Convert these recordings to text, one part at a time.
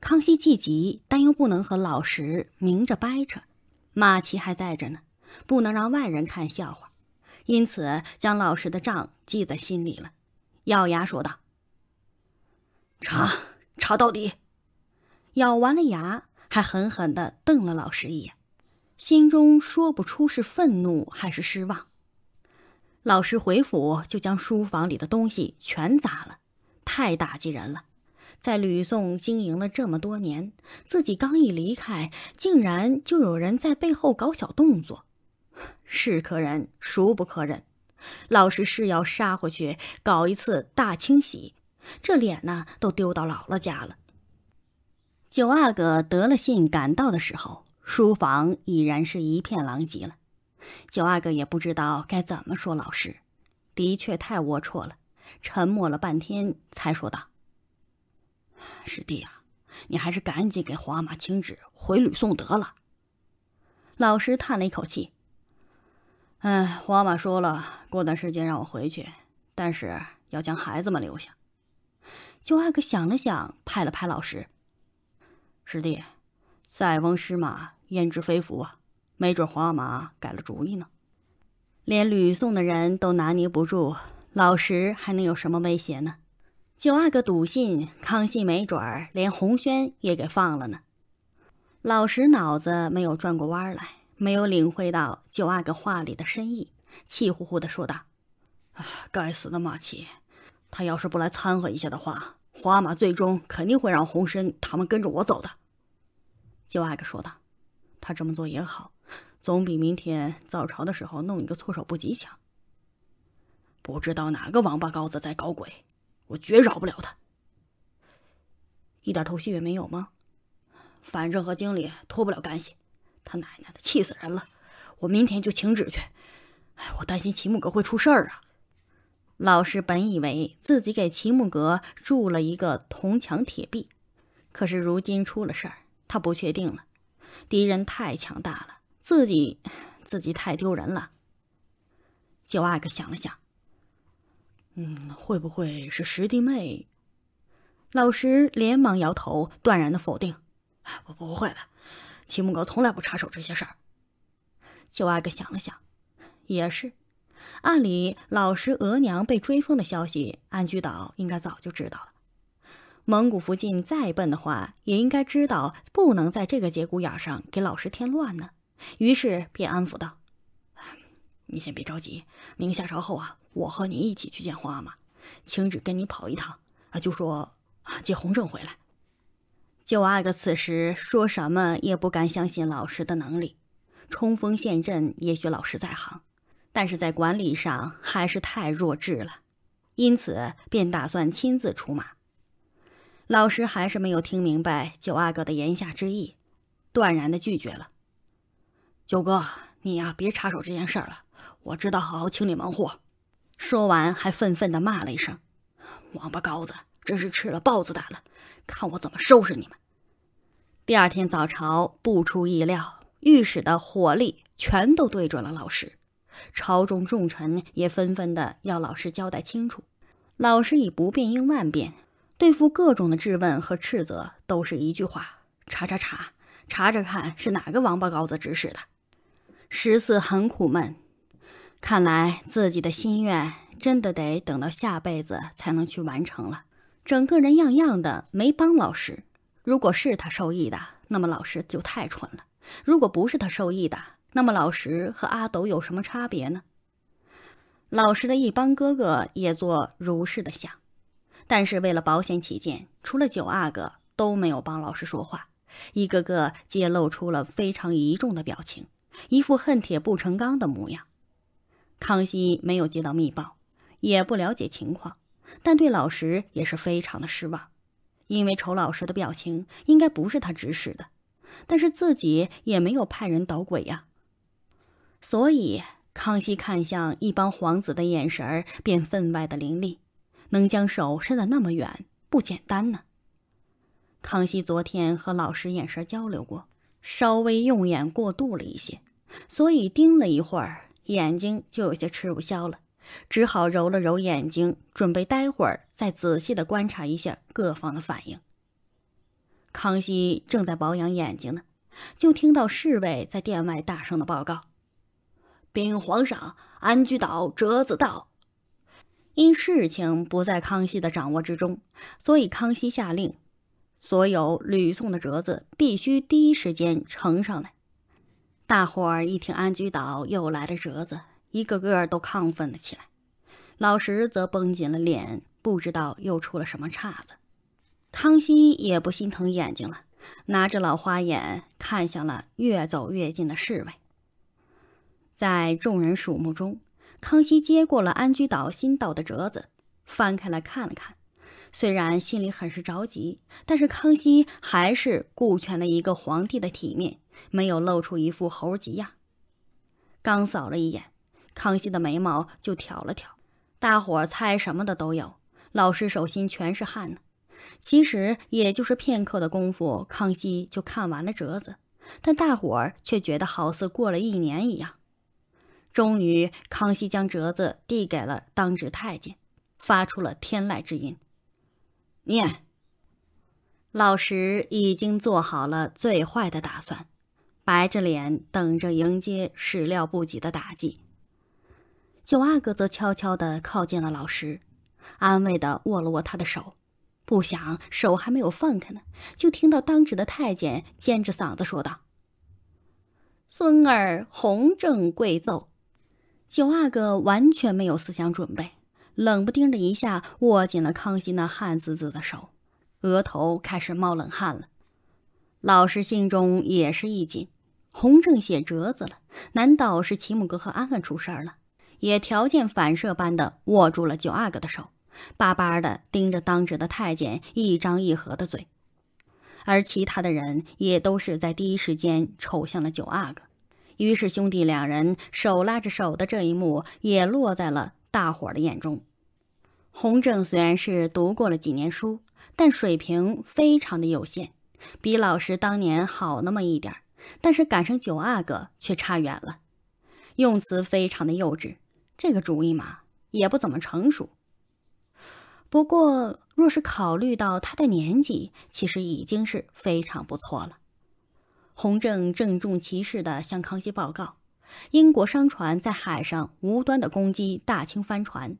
康熙既急，但又不能和老石明着掰扯，马奇还在着呢，不能让外人看笑话，因此将老石的账记在心里了，咬牙说道：“查查到底！”咬完了牙，还狠狠地瞪了老石一眼，心中说不出是愤怒还是失望。老石回府就将书房里的东西全砸了，太打击人了。在吕宋经营了这么多年，自己刚一离开，竟然就有人在背后搞小动作，是可忍，孰不可忍？老师是要杀回去搞一次大清洗，这脸呢都丢到姥姥家了。九阿哥得了信赶到的时候，书房已然是一片狼藉了。九阿哥也不知道该怎么说老师，的确太龌龊了。沉默了半天，才说道。师弟啊，你还是赶紧给皇阿玛请旨回吕宋得了。老师叹了一口气：“哎，华马说了，过段时间让我回去，但是要将孩子们留下。”九阿哥想了想，拍了拍老师：“师弟，塞翁失马，焉知非福啊？没准皇阿玛改了主意呢。连吕宋的人都拿捏不住，老石还能有什么威胁呢？”九阿哥笃信康熙没准儿连洪轩也给放了呢。老石脑子没有转过弯来，没有领会到九阿哥话里的深意，气呼呼地说道：“啊，该死的马奇！他要是不来掺和一下的话，华马最终肯定会让洪深他们跟着我走的。”九阿哥说道：“他这么做也好，总比明天早朝的时候弄一个措手不及强。不知道哪个王八羔子在搞鬼。”我绝饶不了他，一点头绪也没有吗？反正和经理脱不了干系，他奶奶的，气死人了！我明天就请旨去。哎，我担心齐木阁会出事儿啊。老师本以为自己给齐木阁筑了一个铜墙铁壁，可是如今出了事儿，他不确定了。敌人太强大了，自己自己太丢人了。九阿哥想了想。嗯，会不会是师弟妹？老石连忙摇头，断然的否定：“不，不会的，齐木哥从来不插手这些事儿。”九阿哥想了想，也是。按理，老石额娘被追封的消息，安居岛应该早就知道了。蒙古福晋再笨的话，也应该知道不能在这个节骨眼上给老石添乱呢。于是便安抚道：“你先别着急，明下朝后啊。”我和你一起去见皇阿玛，请旨跟你跑一趟啊！就说啊，接洪正回来。九阿哥此时说什么也不敢相信老师的能力。冲锋陷阵，也许老师在行，但是在管理上还是太弱智了，因此便打算亲自出马。老师还是没有听明白九阿哥的言下之意，断然的拒绝了。九哥，你呀，别插手这件事儿了，我知道好好清理门户。说完，还愤愤地骂了一声：“王八羔子，真是吃了豹子胆了！看我怎么收拾你们！”第二天早朝，不出意料，御史的火力全都对准了老师。朝中重臣也纷纷的要老师交代清楚。老师以不变应万变，对付各种的质问和斥责，都是一句话：“查查查，查查看是哪个王八羔子指使的。”十四很苦闷。看来自己的心愿真的得等到下辈子才能去完成了。整个人样样的没帮老师，如果是他受益的，那么老师就太蠢了；如果不是他受益的，那么老石和阿斗有什么差别呢？老师的一帮哥哥也做如是的想，但是为了保险起见，除了九阿哥都没有帮老师说话，一个个皆露出了非常疑重的表情，一副恨铁不成钢的模样。康熙没有接到密报，也不了解情况，但对老石也是非常的失望，因为仇老石的表情，应该不是他指使的，但是自己也没有派人捣鬼呀。所以康熙看向一帮皇子的眼神便分外的凌厉，能将手伸得那么远，不简单呢。康熙昨天和老师眼神交流过，稍微用眼过度了一些，所以盯了一会儿。眼睛就有些吃不消了，只好揉了揉眼睛，准备待会儿再仔细的观察一下各方的反应。康熙正在保养眼睛呢，就听到侍卫在殿外大声的报告：“禀皇上，安居岛折子到。”因事情不在康熙的掌握之中，所以康熙下令，所有吕宋的折子必须第一时间呈上来。大伙儿一听安居岛又来了折子，一个个都亢奋了起来。老石则绷紧了脸，不知道又出了什么岔子。康熙也不心疼眼睛了，拿着老花眼看向了越走越近的侍卫。在众人瞩目中。康熙接过了安居岛新到的折子，翻开来看了看。虽然心里很是着急，但是康熙还是顾全了一个皇帝的体面，没有露出一副猴急样。刚扫了一眼，康熙的眉毛就挑了挑。大伙猜什么的都有，老师手心全是汗呢。其实也就是片刻的功夫，康熙就看完了折子，但大伙儿却觉得好似过了一年一样。终于，康熙将折子递给了当值太监，发出了天籁之音：“念。”老石已经做好了最坏的打算，白着脸等着迎接始料不及的打击。九阿哥则悄悄地靠近了老石，安慰地握了握他的手。不想手还没有放开呢，就听到当值的太监尖着嗓子说道：“孙儿弘正贵奏。”九阿哥完全没有思想准备，冷不丁的一下握紧了康熙那汗滋滋的手，额头开始冒冷汗了。老师心中也是一紧，洪正写折子了，难道是齐木格和安安出事儿了？也条件反射般的握住了九阿哥的手，巴巴的盯着当值的太监一张一合的嘴，而其他的人也都是在第一时间瞅向了九阿哥。于是，兄弟两人手拉着手的这一幕也落在了大伙儿的眼中。洪正虽然是读过了几年书，但水平非常的有限，比老师当年好那么一点儿，但是赶上九阿哥却差远了，用词非常的幼稚，这个主意嘛也不怎么成熟。不过，若是考虑到他的年纪，其实已经是非常不错了。洪正郑重其事地向康熙报告：英国商船在海上无端的攻击大清帆船，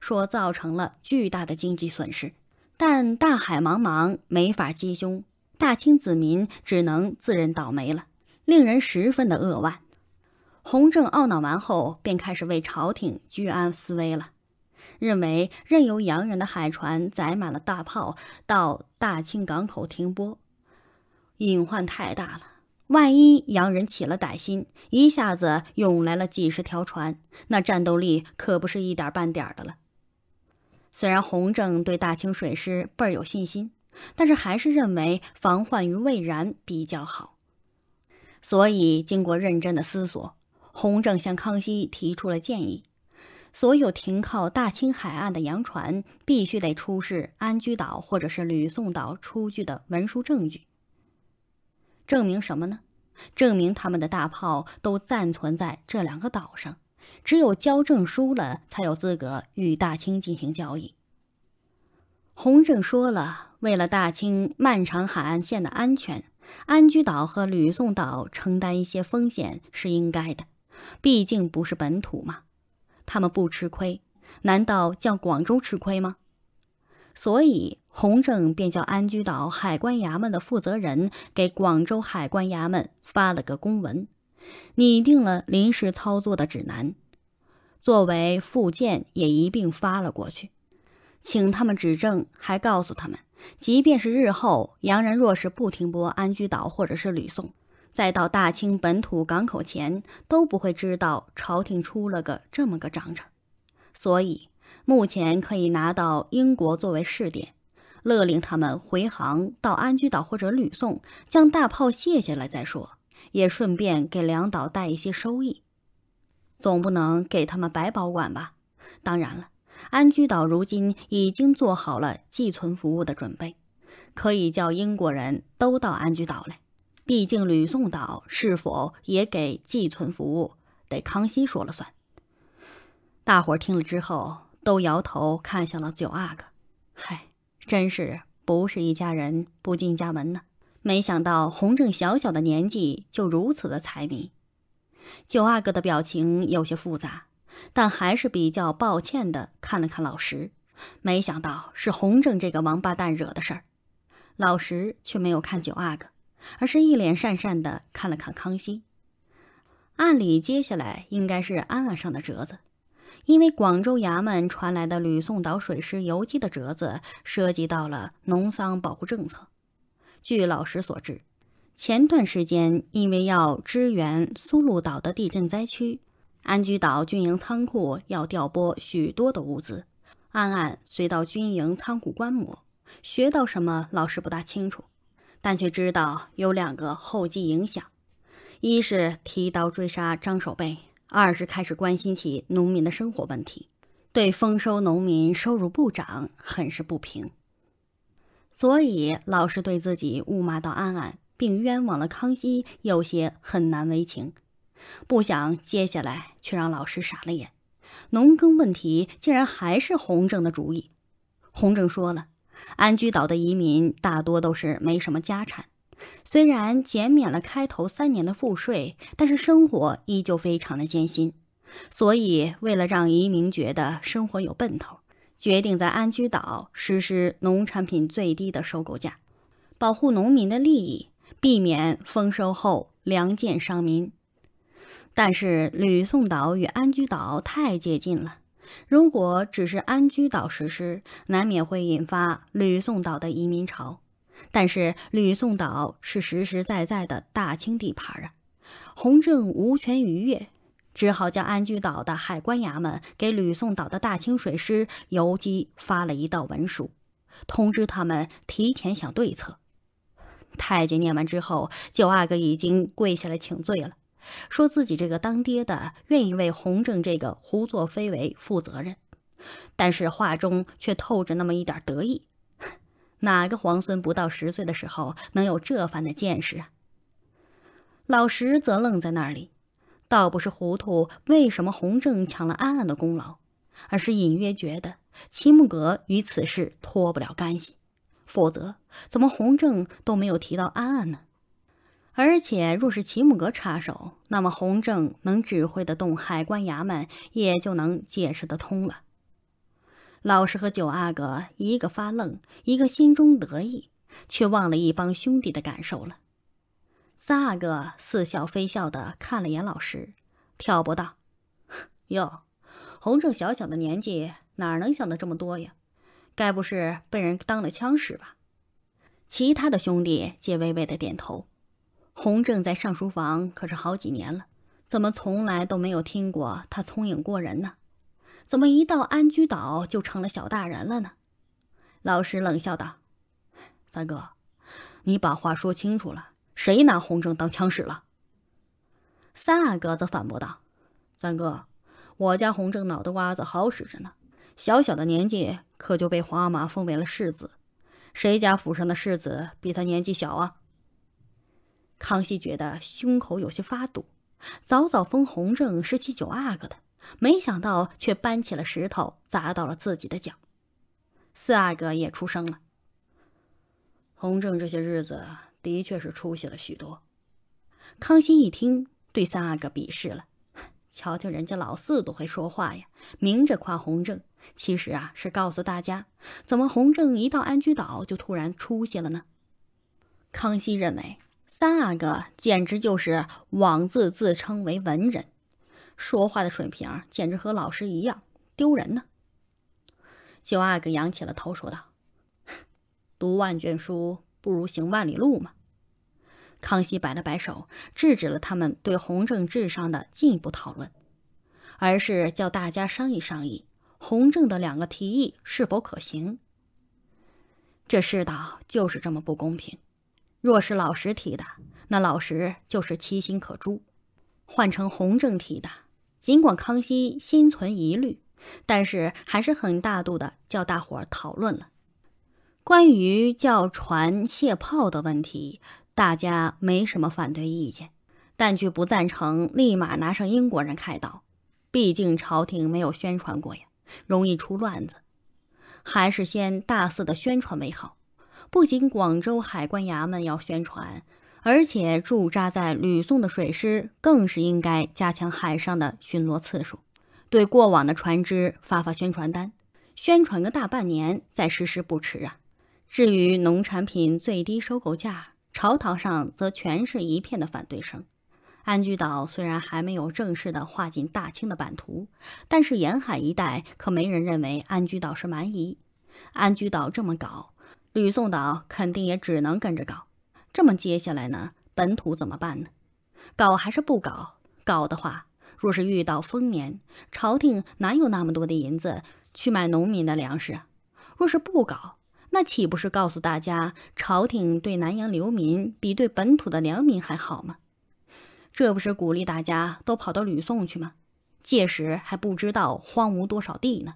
说造成了巨大的经济损失。但大海茫茫，没法击凶，大清子民只能自认倒霉了，令人十分的扼腕。洪正懊恼完后，便开始为朝廷居安思危了，认为任由洋人的海船载满了大炮到大清港口停泊，隐患太大了。万一洋人起了歹心，一下子涌来了几十条船，那战斗力可不是一点半点的了。虽然洪正对大清水师倍儿有信心，但是还是认为防患于未然比较好。所以经过认真的思索，洪正向康熙提出了建议：所有停靠大清海岸的洋船，必须得出示安居岛或者是吕宋岛出具的文书证据。证明什么呢？证明他们的大炮都暂存在这两个岛上，只有交证书了，才有资格与大清进行交易。洪正说了，为了大清漫长海岸线的安全，安居岛和吕宋岛承担一些风险是应该的，毕竟不是本土嘛。他们不吃亏，难道叫广州吃亏吗？所以。洪正便叫安居岛海关衙门的负责人给广州海关衙门发了个公文，拟定了临时操作的指南，作为附件也一并发了过去，请他们指正，还告诉他们，即便是日后洋人若是不停泊安居岛或者是吕宋，再到大清本土港口前，都不会知道朝廷出了个这么个章程，所以目前可以拿到英国作为试点。勒令他们回航到安居岛或者吕宋，将大炮卸下来再说，也顺便给两岛带一些收益。总不能给他们白保管吧？当然了，安居岛如今已经做好了寄存服务的准备，可以叫英国人都到安居岛来。毕竟吕宋岛是否也给寄存服务，得康熙说了算。大伙儿听了之后，都摇头看向了九阿哥，嗨。真是不是一家人不进家门呢。没想到洪正小小的年纪就如此的财迷。九阿哥的表情有些复杂，但还是比较抱歉的看了看老石。没想到是洪正这个王八蛋惹的事儿。老石却没有看九阿哥，而是一脸讪讪的看了看康熙。按理接下来应该是安安上的折子，因为广州衙门传来的吕宋岛水师游击的折子涉及到了农桑保护政策。据老师所知，前段时间因为要支援苏禄岛的地震灾区，安居岛军营仓库要调拨许多的物资，安安随到军营仓库观摩，学到什么老师不大清楚，但却知道有两个后继影响。一是提刀追杀张守备，二是开始关心起农民的生活问题，对丰收农民收入不涨很是不平。所以老师对自己误骂到安安，并冤枉了康熙，有些很难为情。不想接下来却让老师傻了眼，农耕问题竟然还是洪正的主意。洪正说了，安居岛的移民大多都是没什么家产。虽然减免了开头三年的赋税，但是生活依旧非常的艰辛。所以，为了让移民觉得生活有奔头，决定在安居岛实施农产品最低的收购价，保护农民的利益，避免丰收后粮贱伤民。但是，吕宋岛与安居岛太接近了，如果只是安居岛实施，难免会引发吕宋岛的移民潮。但是吕宋岛是实实在在的大清地盘啊，洪正无权逾越，只好将安居岛的海关衙门给吕宋岛的大清水师游击发了一道文书，通知他们提前想对策。太监念完之后，九阿哥已经跪下来请罪了，说自己这个当爹的愿意为洪正这个胡作非为负责任，但是话中却透着那么一点得意。哪个皇孙不到十岁的时候能有这番的见识啊？老石则愣在那里，倒不是糊涂为什么洪正抢了安安的功劳，而是隐约觉得齐木格与此事脱不了干系。否则，怎么洪正都没有提到安安呢？而且，若是齐木格插手，那么洪正能指挥得动海关衙门，也就能解释得通了。老师和九阿哥一个发愣，一个心中得意，却忘了一帮兄弟的感受了。三阿哥似笑非笑的看了眼老师，挑拨道：“ 哟，洪正小小的年纪哪能想的这么多呀？该不是被人当了枪使吧？”其他的兄弟皆微微的点头。洪正在上书房可是好几年了，怎么从来都没有听过他聪颖过人呢？怎么一到安居岛就成了小大人了呢？老师冷笑道：“三哥，你把话说清楚了，谁拿洪正当枪使了？”三阿哥则反驳道：“三哥，我家洪正脑袋瓜子好使着呢，小小的年纪可就被皇阿玛封为了世子，谁家府上的世子比他年纪小啊？”康熙觉得胸口有些发堵，早早封洪正是其九阿哥的。没想到，却搬起了石头砸到了自己的脚。四阿哥也出声了：“洪正这些日子的确是出息了许多。”康熙一听，对三阿哥鄙视了：“ 瞧瞧人家老四都会说话呀，明着夸洪正，其实啊是告诉大家，怎么洪正一到安居岛就突然出息了呢？”康熙认为，三阿哥简直就是妄自自称为文人。说话的水平简直和老师一样丢人呢。九阿哥仰起了头，说道：“读万卷书不如行万里路嘛。”康熙摆了摆手，制止了他们对弘正智商的进一步讨论，而是叫大家商议商议弘正的两个提议是否可行。这世道就是这么不公平，若是老石提的，那老石就是其心可诛；换成弘正提的，尽管康熙心存疑虑，但是还是很大度的叫大伙儿讨论了关于叫船卸炮的问题，大家没什么反对意见，但却不赞成立马拿上英国人开刀，毕竟朝廷没有宣传过呀，容易出乱子，还是先大肆的宣传为好。不仅广州海关衙门要宣传，而且驻扎在吕宋的水师更是应该加强海上的巡逻次数，对过往的船只发发宣传单，宣传个大半年再实施不迟啊。至于农产品最低收购价，朝堂上则全是一片的反对声。安居岛虽然还没有正式的划进大清的版图，但是沿海一带可没人认为安居岛是蛮夷。安居岛这么搞，吕宋岛肯定也只能跟着搞。这么接下来呢，本土怎么办呢？搞还是不搞？搞的话，若是遇到丰年，朝廷哪有那么多的银子去买农民的粮食？若是不搞，那岂不是告诉大家，朝廷对南洋流民比对本土的良民还好吗？这不是鼓励大家都跑到吕宋去吗？届时还不知道荒芜多少地呢。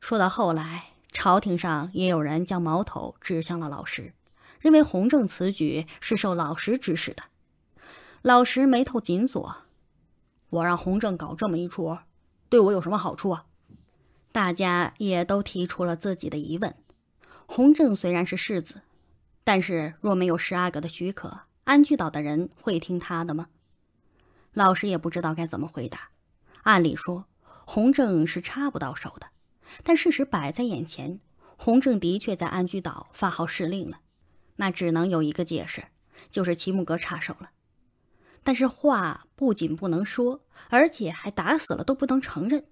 说到后来，朝廷上也有人将矛头指向了老师，认为洪正此举是受老石指使的。老石眉头紧锁：“我让洪正搞这么一出，对我有什么好处啊？”大家也都提出了自己的疑问。洪正虽然是世子，但是若没有十阿哥的许可，安居岛的人会听他的吗？老师也不知道该怎么回答。按理说，洪正是插不到手的。但事实摆在眼前，洪正的确在安居岛发号施令了，那只能有一个解释，就是齐木格插手了。但是话不仅不能说，而且还打死了都不能承认，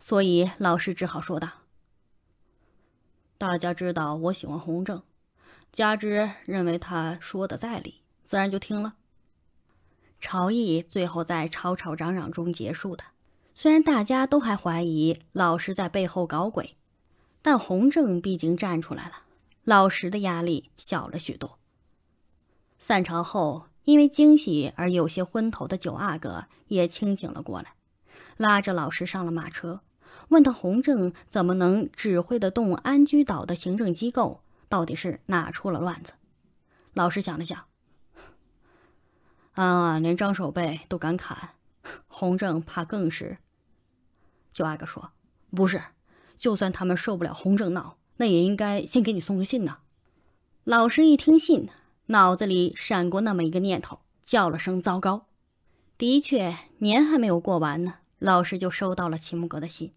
所以老师只好说道：“大家知道我喜欢洪正，加之认为他说的在理，自然就听了。”朝议最后在吵吵嚷嚷中结束的。虽然大家都还怀疑老师在背后搞鬼，但洪正毕竟站出来了，老石的压力小了许多。散朝后，因为惊喜而有些昏头的九阿哥也清醒了过来，拉着老石上了马车，问他洪正怎么能指挥得动安居岛的行政机构，到底是哪出了乱子？老石想了想，啊，连张守备都敢砍，洪正怕更是。九阿哥说：“不是，就算他们受不了洪正闹，那也应该先给你送个信呢。”老师一听信，脑子里闪过那么一个念头，叫了声“糟糕”。的确，年还没有过完呢，老师就收到了齐木格的信，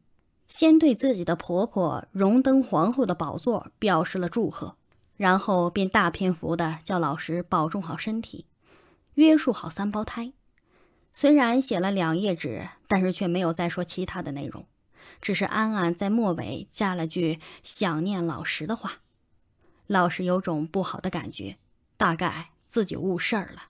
先对自己的婆婆荣登皇后的宝座表示了祝贺，然后便大篇幅的叫老师保重好身体，约束好三胞胎。虽然写了两页纸，但是却没有再说其他的内容，只是安安在末尾加了句想念老石的话。老石有种不好的感觉，大概自己误事儿了。